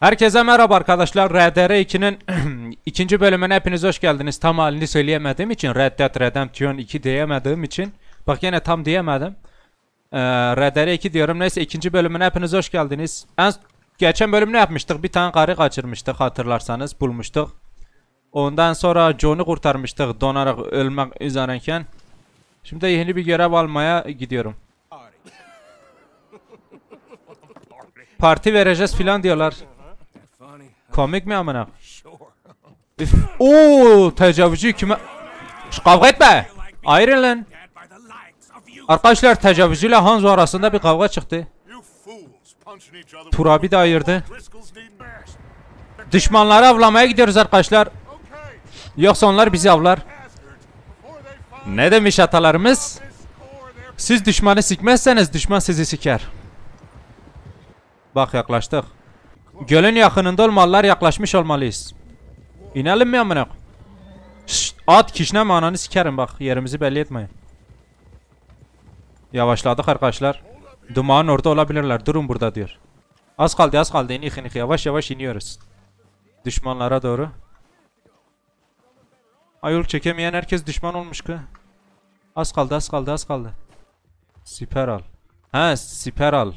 Herkese merhaba arkadaşlar. RDR2'nin ikinci bölümüne hepiniz hoş geldiniz. Tam halini söyleyemediğim için Red Dead Redemption 2 diyemediğim için bak yine tam diyemedim. Ee, RDR2 diyorum. Neyse ikinci bölümüne hepiniz hoş geldiniz. En geçen bölüm ne yapmıştık? Bir tane karı kaçırmıştık hatırlarsanız bulmuştuk. Ondan sonra John'u kurtarmıştık donarak ölmek üzereyken. Şimdi yeni bir görev almaya gidiyorum. Parti vereceğiz filan diyorlar. Komik mi amına? Oo, tecavüzcü kime? Şş, kavga etme. Ayrılın. Arkadaşlar tecavüzcüyle Hanzo arasında bir kavga çıktı. Turabi de ayırdı. Düşmanları avlamaya gidiyoruz arkadaşlar. Yoksa onlar bizi avlar. Ne demiş atalarımız? Siz düşmanı sikmezseniz düşman sizi siker. Bak yaklaştık. Gölün yakınında olmalılar yaklaşmış olmalıyız. İnelim mi amına? At kişne mi ananı sikerim bak yerimizi belli etmeyin. Yavaşladık arkadaşlar. Dumanın orada olabilirler. Durun burada diyor. Az kaldı az kaldı. İnik inik yavaş yavaş iniyoruz. Düşmanlara doğru. Ayol çekemeyen herkes düşman olmuş ki. Az kaldı az kaldı az kaldı. Siper al. He siper al.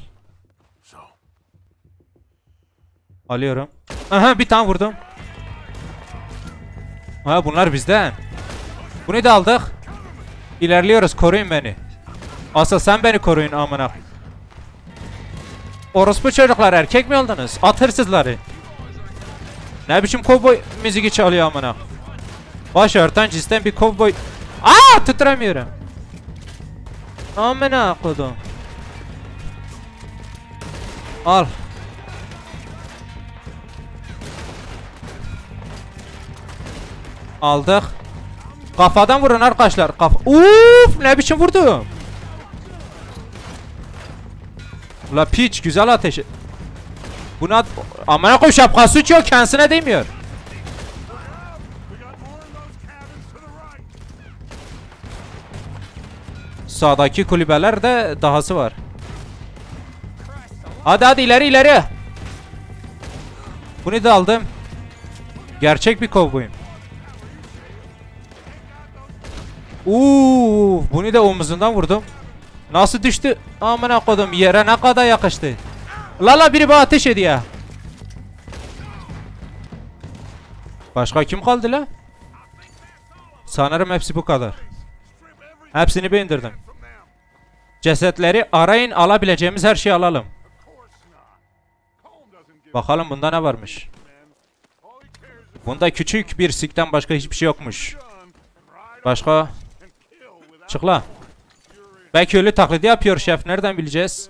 Alıyorum. Aha bir tane vurdum. Ha bunlar bizden. Bunu da aldık. İlerliyoruz koruyun beni. Asıl sen beni koruyun amına. Orospu çocuklar erkek mi oldunuz? At hırsızları. Ne biçim kovboy müziği çalıyor amına. Baş örten cinsten bir kovboy. Aa tutturamıyorum. Amına kodum. Al. Aldık. Kafadan vurun arkadaşlar. Kaf Uf, ne biçim vurdum? La piç güzel ateşi. Buna amına koy şapkası uçuyor kendisine değmiyor. Sağdaki kulübelerde dahası var. Hadi hadi ileri ileri. Bunu da aldım. Gerçek bir kovboyum. Uuu, bunu da omuzundan vurdum. Nasıl düştü? Amına kodum yere ne kadar yakıştı. Lala biri bana ateş ediyor. Başka kim kaldı la? Sanırım hepsi bu kadar. Hepsini bir indirdim. Cesetleri arayın alabileceğimiz her şeyi alalım. Bakalım bunda ne varmış. Bunda küçük bir sikten başka hiçbir şey yokmuş. Başka? Çık la. Belki ölü taklidi yapıyor şef. Nereden bileceğiz?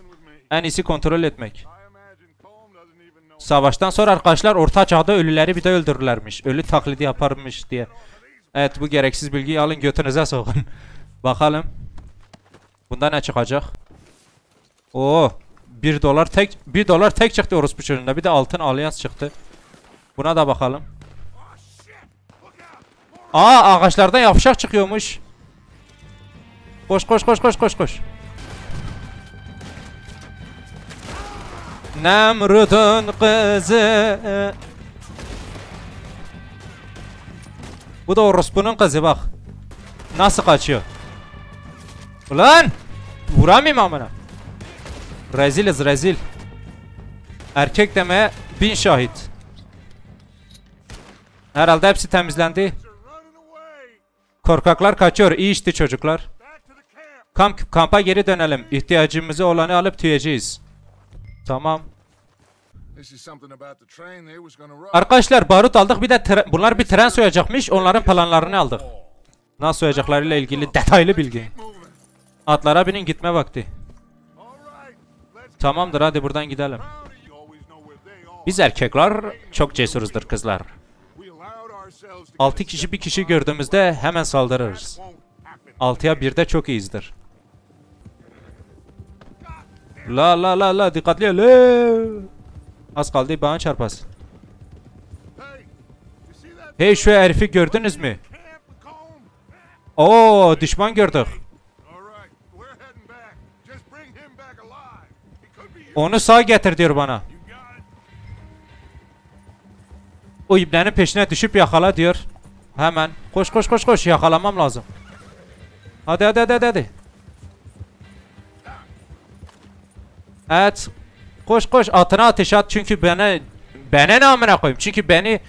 En iyisi kontrol etmek. Savaştan sonra arkadaşlar orta çağda ölüleri bir de öldürürlermiş. Ölü taklidi yaparmış diye. Evet bu gereksiz bilgiyi alın götünüze sokun. Bakalım. Bunda ne çıkacak? Oo, 1 dolar tek 1 dolar tek çıktı orospu çocuğunda. Bir de altın alyans çıktı. Buna da bakalım. Aa ağaçlardan yapışak çıkıyormuş. Koş koş koş koş koş koş. Nemrut'un kızı. Bu da orospunun kızı bak. Nasıl kaçıyor? Ulan! Vuramayayım amına. Reziliz rezil. Erkek demeye bin şahit. Herhalde hepsi temizlendi. Korkaklar kaçıyor. İyi işte çocuklar. Kamp kampa geri dönelim. İhtiyacımızı olanı alıp tüyeceğiz. Tamam. Arkadaşlar barut aldık. Bir de bunlar bir tren soyacakmış. Onların planlarını aldık. Nasıl soyacaklarıyla ilgili detaylı bilgi. Atlara binin gitme vakti. Tamamdır hadi buradan gidelim. Biz erkekler çok cesuruzdur kızlar. 6 kişi bir kişi gördüğümüzde hemen saldırırız. 6'ya 1'de çok iyizdir. La la la la dikkatli ol. Az kaldı bana çarpas. Hey şu herifi gördünüz mü? Oo düşman gördük. Onu sağ getir diyor bana. O ibnenin peşine düşüp yakala diyor. Hemen. Koş koş koş koş yakalamam lazım. Hadi hadi hadi hadi. Evet. Koş koş. Atına ateş at. Çünkü bana bana ne amına koyayım. Çünkü beni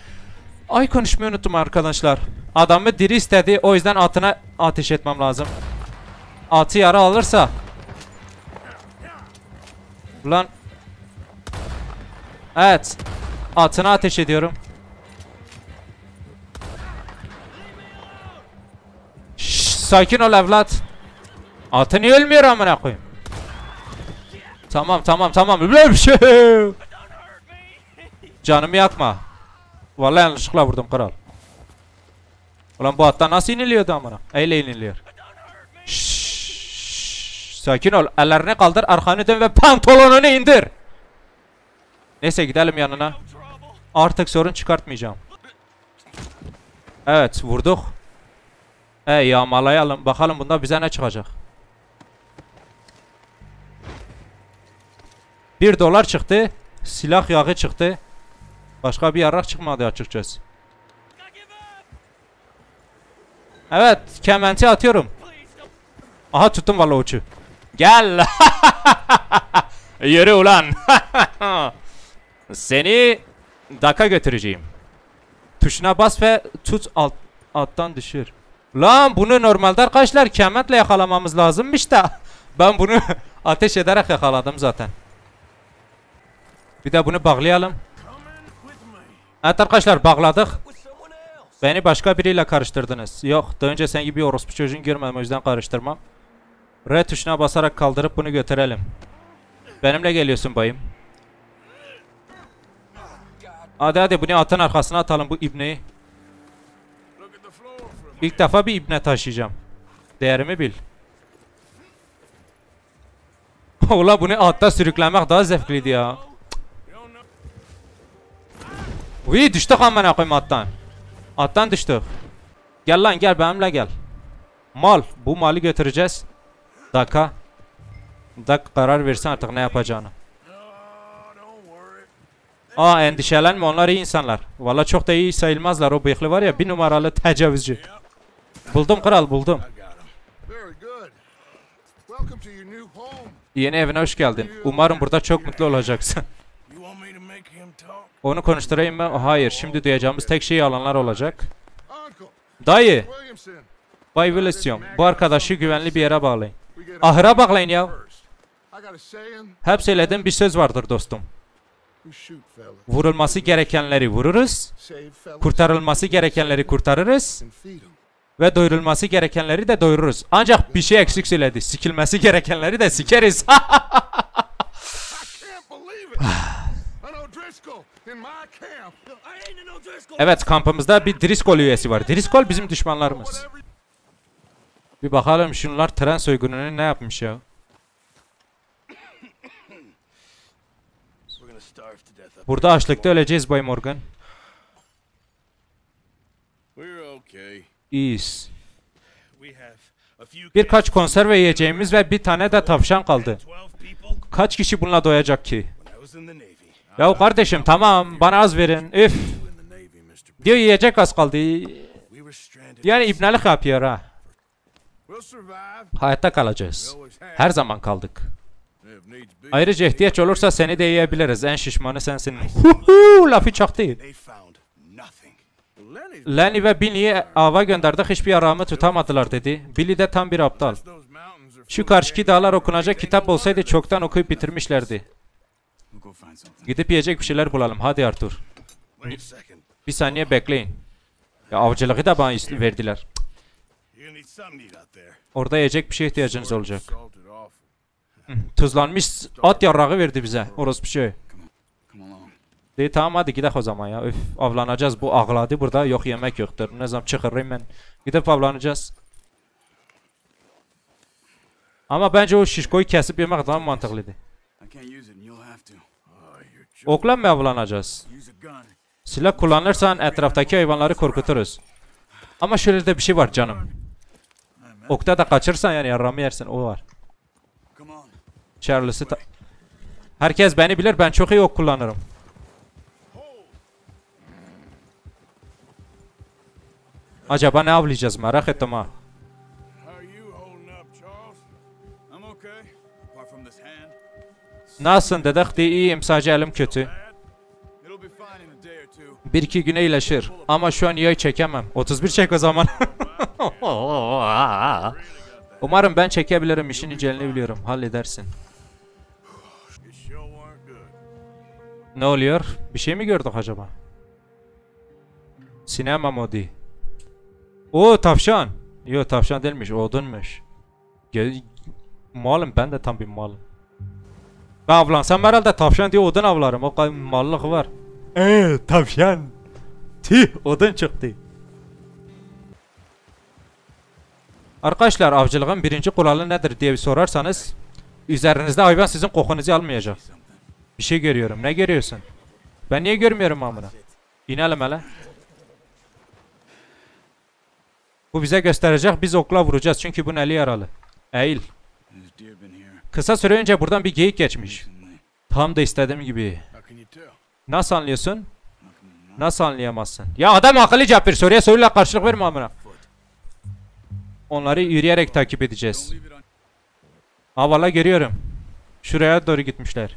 Ay konuşmayı unuttum arkadaşlar. Adamı diri istedi. O yüzden atına ateş etmem lazım. Atı yara alırsa. Ulan. Evet Atına ateş ediyorum. Şşş, sakin ol evlat. Atı niye ölmüyor amına koyayım Tamam tamam tamam. Şey Canımı yakma. Vallahi yanlışlıkla vurdum kral. Ulan bu attan nasıl iniliyordu amına? Öyle iniliyor. Sakin ol. Ellerini kaldır arkanı dön ve pantolonunu indir. Neyse gidelim yanına. Artık sorun çıkartmayacağım. Evet vurduk. E yağmalayalım. Bakalım bunda bize ne çıkacak Bir dolar çıktı Silah yağı çıktı. Başka bir yarak çıkmadı açıkçası. Evet kementi atıyorum. Aha tuttum valla uçu. Gel Yürü ulan. Seni Daka götüreceğim Tuşuna bas ve tut alt, alttan düşür. Lan bunu normalde arkadaşlar kementle yakalamamız lazımmış da. Ben bunu ateş ederek yakaladım zaten Bir de bunu bağlayalım. Evet arkadaşlar bağladık. Beni başka biriyle karıştırdınız. Yok daha önce sen gibi orospu çocuğun görmedim o yüzden karıştırmam. R tuşuna basarak kaldırıp bunu götürelim. Benimle geliyorsun bayım. Hadi hadi bunu atın arkasına atalım bu ibneyi İlk defa bir ibne taşıyacağım. Değerimi bil. Ula bunu atta sürüklemek daha zevkliydi ya Uy düştük amına koyayım attan. Attan düştük. Gel lan gel benimle gel. Mal. Bu mali götüreceğiz. Daka. Dak karar versin artık ne yapacağını. Aa endişelenme onlar iyi insanlar. Valla çok da iyi sayılmazlar o bıyıklı var ya bir numaralı tecavüzcü. Buldum kral buldum. Yeni evine hoş geldin. Umarım burada çok mutlu olacaksın. Onu konuşturayım mı? Hayır. Şimdi duyacağımız tek şey yalanlar olacak. Dayı. Bay Wilson. Bu arkadaşı güvenli bir yere bağlayın. Ahıra bağlayın ya. Hep söylediğim bir söz vardır dostum. Vurulması gerekenleri vururuz. Kurtarılması gerekenleri kurtarırız. Ve doyurulması gerekenleri de doyururuz. Ancak bir şey eksik söyledi. Sikilmesi gerekenleri de sikeriz. evet kampımızda bir Driscoll üyesi var. Driscoll bizim düşmanlarımız. Bir bakalım şunlar tren soygununu ne yapmış ya. Burada açlıkta öleceğiz Bay Morgan. We're okay. İyiyiz. Birkaç konserve yiyeceğimiz ve bir tane de tavşan kaldı. 12 people Kaç kişi bununla doyacak ki? Ya kardeşim tamam bana az verin. Üf. Diyor yiyecek az kaldı. Yani ibnelik yapıyor ha. Hayatta kalacağız. Her zaman kaldık. Ayrıca ihtiyaç olursa seni de yiyebiliriz. En şişmanı sensin. Huhu, lafı çaktı. Lenny ve Billy'yi ava gönderdik hiçbir yaramı tutamadılar dedi. Billy de tam bir aptal. Şu karşıki dağlar okunacak kitap olsaydı çoktan okuyup bitirmişlerdi. Gidip yiyecek bir şeyler bulalım. Hadi Arthur. Bir saniye bekleyin. Ya avcılığı da bana verdiler. Orada yiyecek bir şey ihtiyacınız olacak. Tuzlanmış at yarrağı verdi bize. Orası bir şey. Come along. De tamam hadi gidelim o zaman ya. Üf avlanacağız. Bu ağladı burada. Yok yemek yoktur. Ne zaman çıkarırım ben. Gidip avlanacağız. Ama bence o şişkoyu kesip yemek daha mantıklıydı. Okla mı avlanacağız? Silah kullanırsan etraftaki hayvanları korkuturuz. Ama şöyle de bir şey var canım. Okta da kaçırsan yani yarramı yersin o var. Charles'ı Herkes beni bilir ben çok iyi ok kullanırım. Acaba ne avlayacağız merak ettim ha. Nasılsın dedik de iyiyim sadece elim kötü. Bir iki güne iyileşir. Ama şu an yay çekemem. 31 çek o zaman. Umarım ben çekebilirim. işin incelini biliyorum. Halledersin. Ne oluyor? Bir şey mi gördük acaba? Sinema modu. Oo tavşan. Yo tavşan değilmiş. Odunmuş. Ge- malım ben de tam bir malım. Ben avlansam herhalde tavşan diye odun avlarım. O kadar mallık var. Eee tavşan. Tüh odun çıktı. Arkadaşlar avcılığın birinci kuralı nedir diye bir sorarsanız üzerinizde hayvan sizin kokunuzu almayacak. Bir şey görüyorum. Ne görüyorsun? Ben niye görmüyorum amına? İnelim hele. Bu bize gösterecek. Biz okla vuracağız. Çünkü bunun eli yaralı. Eğil. Kısa süre önce buradan bir geyik geçmiş. Tam da istediğim gibi. Nasıl anlıyorsun? Nasıl anlayamazsın? Ya adam akıllı cevap ver. Soruya soruyla karşılık verme amına. Onları yürüyerek takip edeceğiz. Don't leave it on. Ha valla görüyorum. Şuraya doğru gitmişler.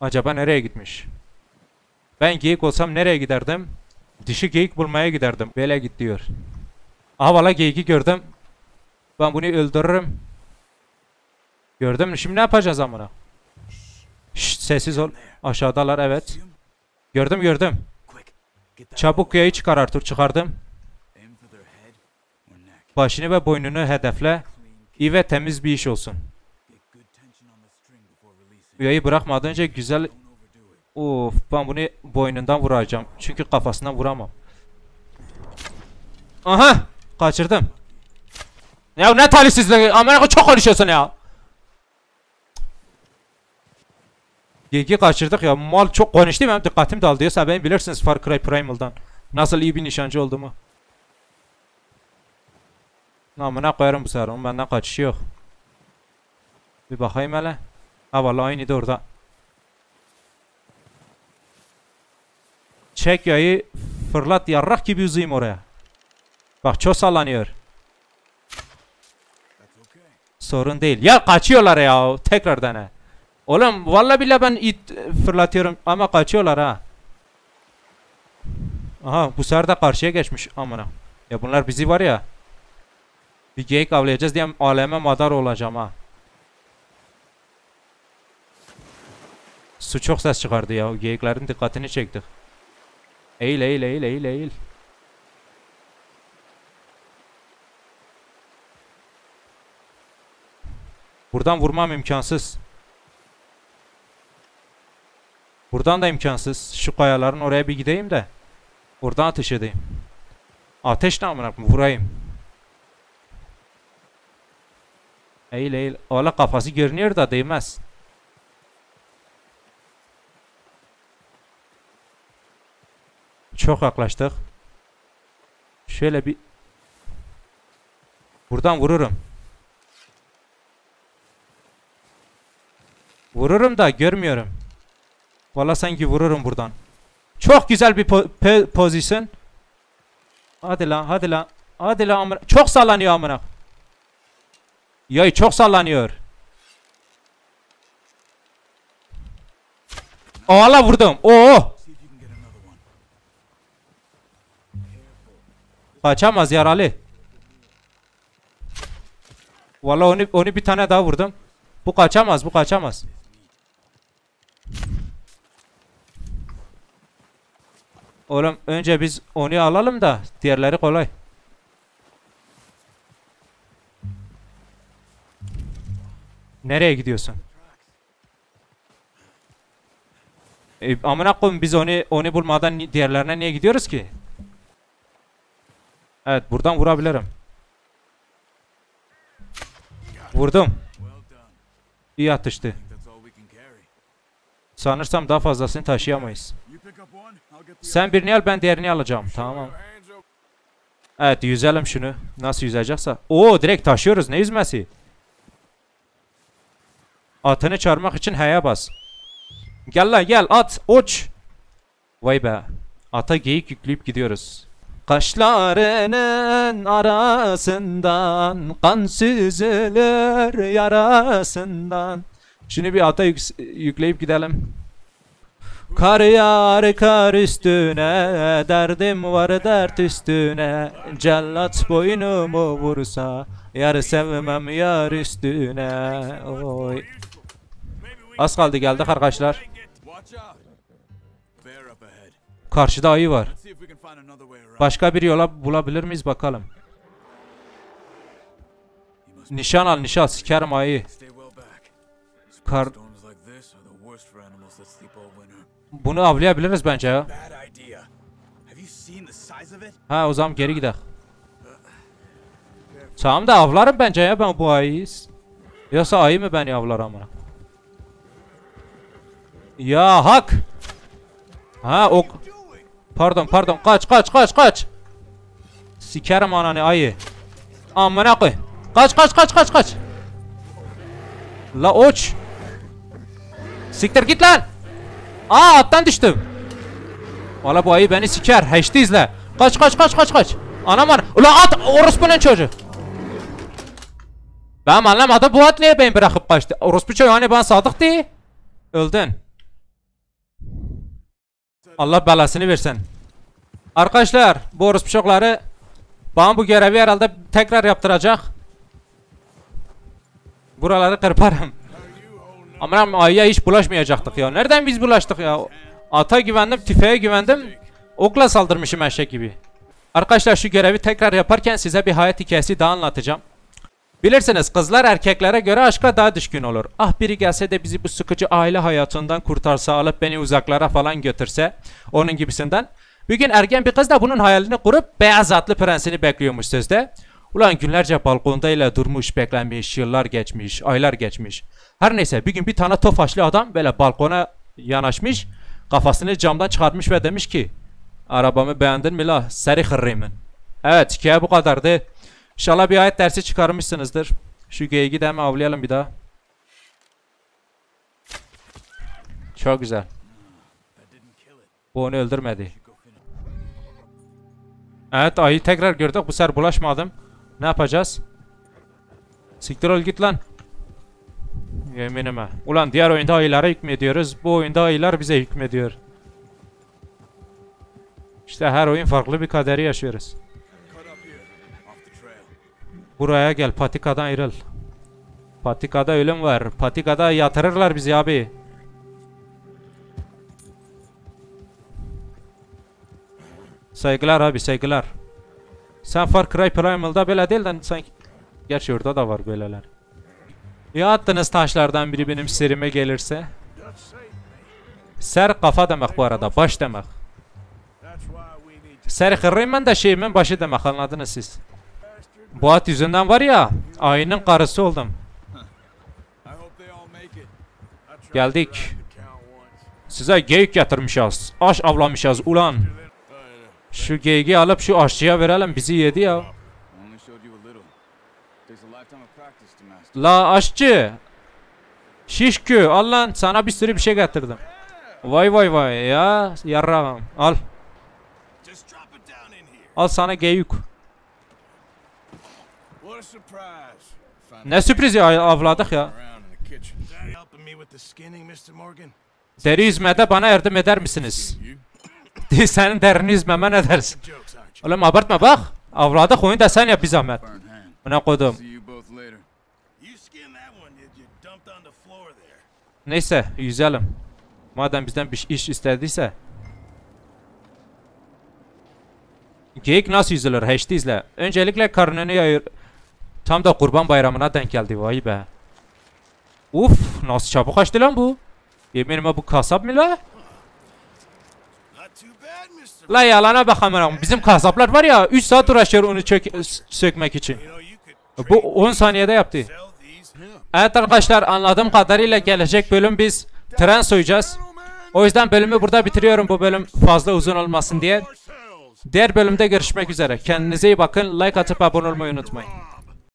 Acaba nereye gitmiş? Ben geyik olsam nereye giderdim? Dişi geyik bulmaya giderdim. Böyle git diyor. Aha valla geyiki gördüm. Ben bunu öldürürüm. Gördün mü? Şimdi ne yapacağız amına? Şşt sessiz ol. Aşağıdalar evet. Gördüm gördüm. Çabuk yayı çıkar Arthur çıkardım. Başını ve boynunu hedefle. İyi ve temiz bir iş olsun. Yayı bırakmadan önce güzel. Of ben bunu boynundan vuracağım. Çünkü kafasından vuramam. Aha! Kaçırdım. Ya ne talihsizlik. Amerika çok konuşuyorsun ya. Geyiki kaçırdık ya. Mal çok konuştu benim dikkatim daldıysa beni bilirsiniz Far Cry Primal'dan. Nasıl iyi bir nişancı olduğumu. Namına koyarım bu sefer. Onun benden kaçışı yok. Bir bakayım hele. Ha vallahi aynıydı orada. Çek yayı fırlat yarrak gibi uzayım oraya. Bak çok sallanıyor. Sorun değil. Ya kaçıyorlar ya. Tekrar dene. Oğlum vallahi billahi ben it fırlatıyorum ama kaçıyorlar ha. Aha bu sefer de karşıya geçmiş amına. Ya bunlar bizi var ya. Bir geyik avlayacağız diye aleme madar olacağım ha. Su çok ses çıkardı ya. Geyiklerin dikkatini çektik. Eğil eğil eğil eğil eğil. Buradan vurmam imkansız. Buradan da imkansız. Şu kayaların oraya bir gideyim de. Oradan ateş edeyim. Ateş ne amına? Vurayım. Eğil eğil. Valla kafası görünüyor da değmez. Çok yaklaştık. Şöyle bir Buradan vururum. Vururum da görmüyorum. Valla sanki vururum buradan. Çok güzel bir po- pozisyon. Hadi lan hadi lan. Hadi lan amına. Çok sallanıyor amına. Yay çok sallanıyor. O valla vurdum. Oo. Kaçamaz yaralı. Valla onu, onu bir tane daha vurdum. Bu kaçamaz, bu kaçamaz. Oğlum önce biz onu alalım da diğerleri kolay. Nereye gidiyorsun? E, amına koyayım biz onu onu bulmadan diğerlerine niye gidiyoruz ki? Evet buradan vurabilirim. Vurdum. İyi atıştı. Sanırsam daha fazlasını taşıyamayız. Sen birini al ben diğerini alacağım. Tamam. Evet yüzelim şunu. Nasıl yüzecekse. Oo direkt taşıyoruz. Ne yüzmesi? Atını çarmak için H'ye bas. Gel lan gel at uç. Vay be. Ata geyik yükleyip gidiyoruz. Kaşlarının arasından kan süzülür yarasından. Şimdi bir ata yük- yükleyip gidelim. Kar yağar kar üstüne, derdim var dert üstüne. Cellat boynumu vursa, yar sevmem yar üstüne. Oy. Az kaldı geldik arkadaşlar. Karşıda ayı var. Başka bir yola bulabilir miyiz bakalım. Nişan al nişan sikerim ayı. Kar Bunu avlayabiliriz bence ya. Ha o zaman geri gidelim. Tamam da avlarım bence ya ben bu ayıyı. Yoksa ayı mı beni avlar amına? Ya hak. Ha ok. Pardon pardon kaç kaç kaç kaç. Sikerim ananı ayı. Amına koy. Kaç kaç kaç kaç kaç. La uç. Siktir git lan. Aa attan düştüm. Valla bu ayı beni siker. Heşti izle. Kaç kaç kaç kaç kaç. Anam ana. Ulan at orospunun çocuğu. Ben anlamadım bu at niye beni bırakıp kaçtı. Orospu çocuğu hani bana sadık değil. Öldün. Allah belasını versin. Arkadaşlar bu orospu çocukları bana bu görevi herhalde tekrar yaptıracak. Buraları kırparım. Ama ayıya hiç bulaşmayacaktık ya. Nereden biz bulaştık ya? Ata güvendim, tüfeğe güvendim. Okla saldırmışım eşek gibi. Arkadaşlar şu görevi tekrar yaparken size bir hayat hikayesi daha anlatacağım. Bilirsiniz kızlar erkeklere göre aşka daha düşkün olur. Ah biri gelse de bizi bu sıkıcı aile hayatından kurtarsa alıp beni uzaklara falan götürse. Onun gibisinden. Bir gün ergen bir kız da bunun hayalini kurup beyaz atlı prensini bekliyormuş sözde. Ulan günlerce balkonda ile durmuş beklenmiş, yıllar geçmiş, aylar geçmiş. Her neyse bir gün bir tane tofaşlı adam böyle balkona yanaşmış. Kafasını camdan çıkartmış ve demiş ki Arabamı beğendin mi la? Seri hırrımın. Evet hikaye bu kadardı. İnşallah bir ayet dersi çıkarmışsınızdır. Şu geyiği de hemen avlayalım bir daha. Çok güzel. Bu onu öldürmedi. Evet ayı tekrar gördük. Bu sefer bulaşmadım. Ne yapacağız? Siktir ol git lan. Yeminime. Ulan diğer oyunda ayılara hükmediyoruz. Bu oyunda ayılar bize hükmediyor. İşte her oyun farklı bir kaderi yaşıyoruz. Buraya gel patikadan ayrıl. Patikada ölüm var. Patikada yatırırlar bizi abi. Saygılar abi saygılar. Sen Far Cry Primal'da böyle değil de sanki... Gerçi orada da var böyleler. Ya attınız taşlardan biri benim serime gelirse? Ser kafa demek bu arada, baş demek. Ser hırrıymen de şeyimin başı demek anladınız siz. Bu at yüzünden var ya, ayının karısı oldum. Geldik. Size geyik getirmişiz. Aş avlamışız ulan. Şu geyiği alıp şu aşçıya verelim bizi yedi ya. La aşçı. Şişkü al lan sana bir sürü bir şey getirdim. Vay vay vay ya yarrağım al. Al sana. Find Ne sürpriz ya avladık ya. Deri yüzmede bana yardım eder misiniz? Senin dersin? Jokes, aren't you? Oğlum abartma bak. Avladık oyunu da sen yap bir zahmet. Buna there. Neyse yüzelim. Madem bizden bir iş istediyse. Geyik nasıl yüzülür? Heşti izle. Öncelikle karnını yayır. Tam da kurban bayramına denk geldi vay be. Uf nasıl çabuk açtı lan bu. Yeminime bu kasap mı la? La yalana bak amına. Bizim kasaplar var ya 3 saat uğraşıyor onu çök sökmek için. Bu 10 saniyede yaptı. Evet arkadaşlar anladığım kadarıyla gelecek bölüm biz tren soyacağız. O yüzden bölümü burada bitiriyorum bu bölüm fazla uzun olmasın diye. Diğer bölümde görüşmek üzere. Kendinize iyi bakın. Like atıp abone olmayı unutmayın.